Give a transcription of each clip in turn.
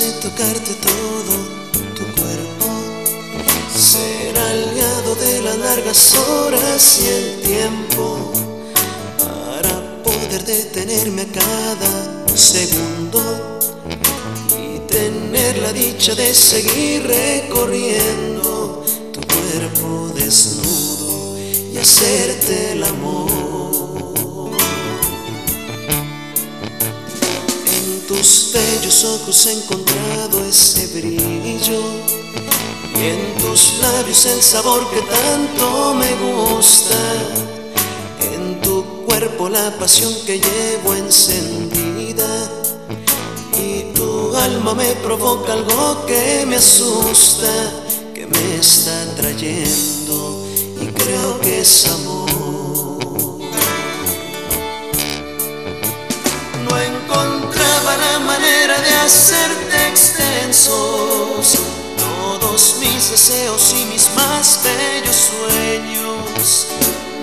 de tocarte todo tu cuerpo. Ser aliado de las largas horas y el tiempo para poder detenerme a cada segundo y tener la dicha de seguir recorriendo tu cuerpo desnudo y hacerte el amor. Tus bellos ojos he encontrado ese brillo y en tus labios el sabor que tanto me gusta. En tu cuerpo la pasión que llevo encendida y tu alma me provoca algo que me asusta, que me está trayendo y creo que es amor. Hacerte extensos todos mis deseos y mis más bellos sueños.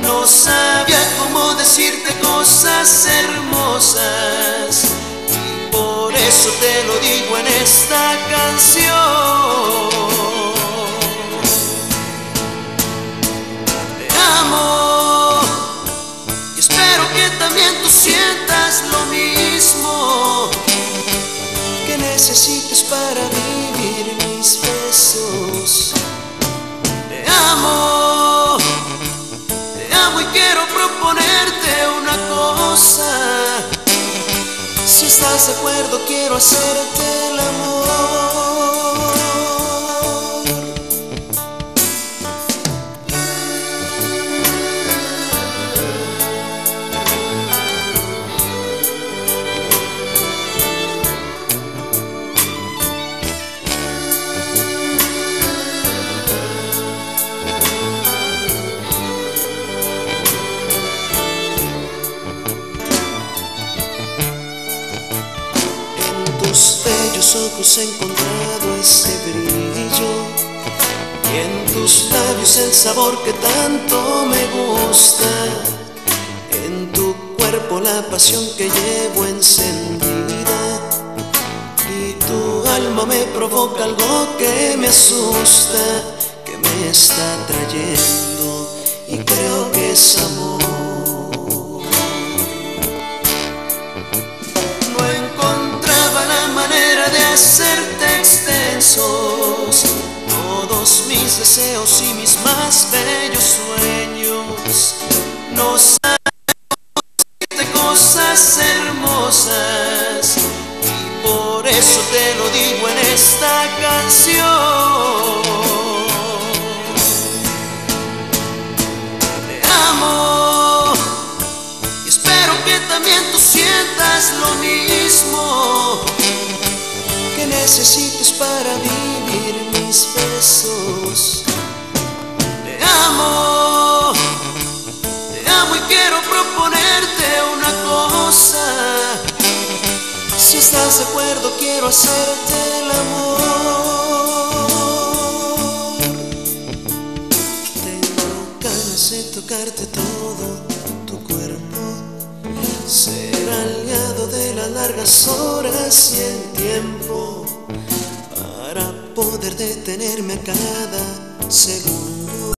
No sabía cómo decirte cosas hermosas y por eso te lo digo en esta canción. Que necesites para vivir mis besos. Te amo, te amo y quiero proponerte una cosa. Si estás de acuerdo, quiero hacerte el amor. Ojos he encontrado ese brillo y en tus labios el sabor que tanto me gusta. En tu cuerpo la pasión que llevo encendida y tu alma me provoca algo que me asusta, que me está trayendo y creo que es amor. Deseos y mis más bellos sueños. No sabía decirte cosas hermosas y por eso te lo digo en esta canción. Te amo y espero que también tú sientas lo mismo que necesites para vivir mis besos. Te amo, te amo y quiero proponerte una cosa. Si estás de acuerdo, quiero hacerte el amor. Tengo ganas de tocarte todo tu cuerpo, ser aliado de las largas horas y el tiempo detenerme cada segundo.